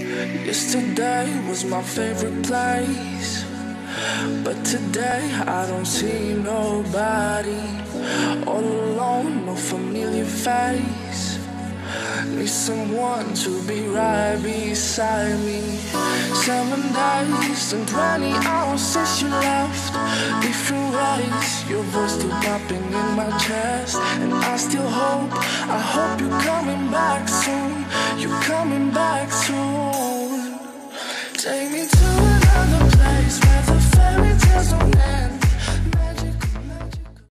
Yesterday was my favorite place. But today I don't see nobody. All alone, no familiar face. Need someone to be right beside me. Seven days and 20 hours since you left. Different ways, your voice still popping in my chest. And I still hope, I hope you're coming back soon. You're coming back soon. Take me to.